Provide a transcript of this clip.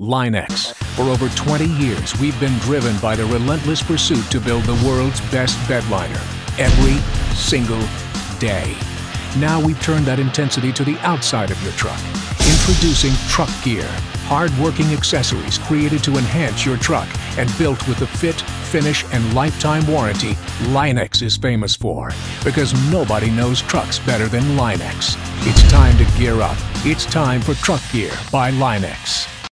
Line-X. For over 20 years, we've been driven by the relentless pursuit to build the world's best bedliner every single day. Now we've turned that intensity to the outside of your truck. Introducing Truck Gear, hard-working accessories created to enhance your truck and built with the fit, finish, and lifetime warranty Line-X is famous for. Because nobody knows trucks better than Line-X. It's time to gear up. It's time for Truck Gear by Line-X.